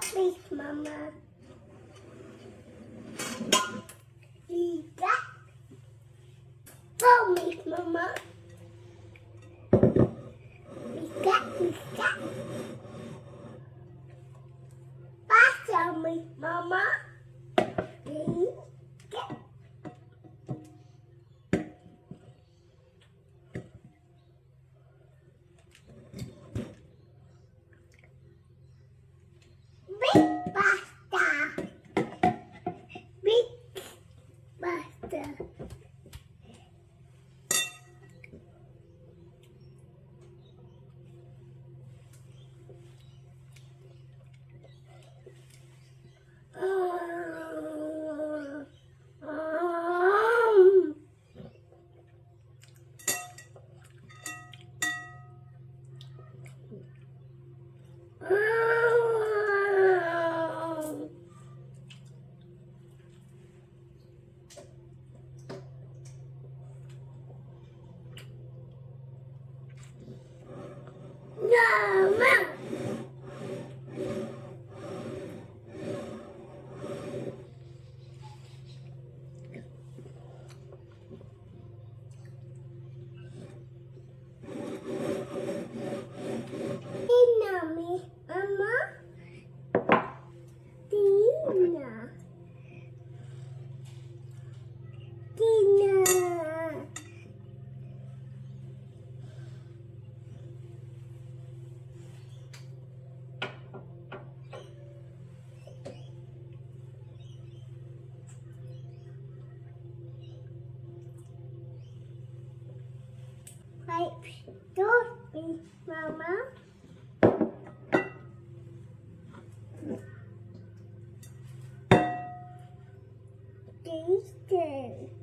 please, Mama? Lisa? Tell Mama. Lisa, Lisa. Please tell me, Mama. Mama. Jason.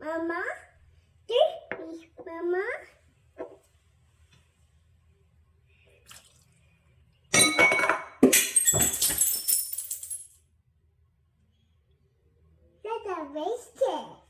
Mama, this is Mama. That's a waste.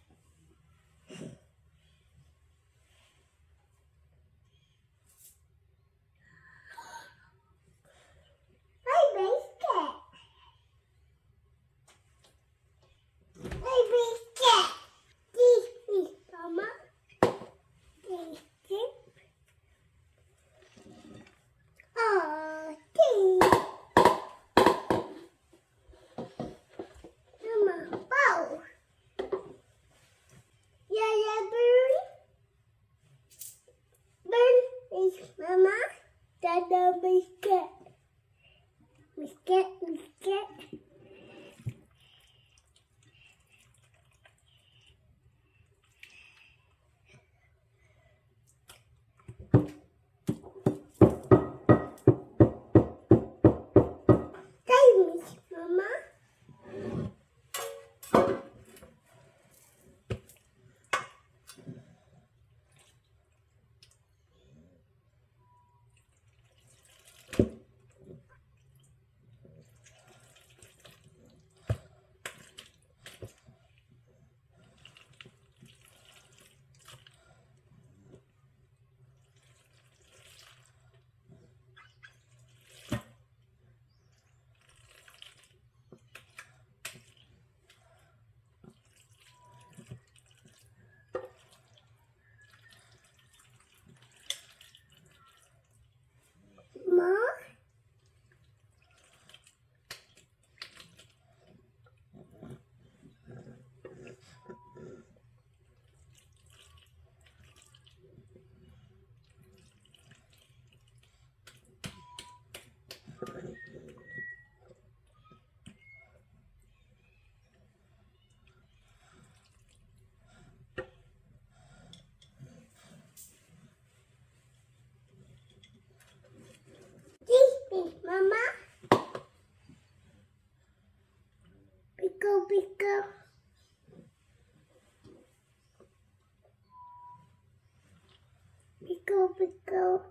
pickle,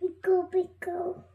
pickle, pickle.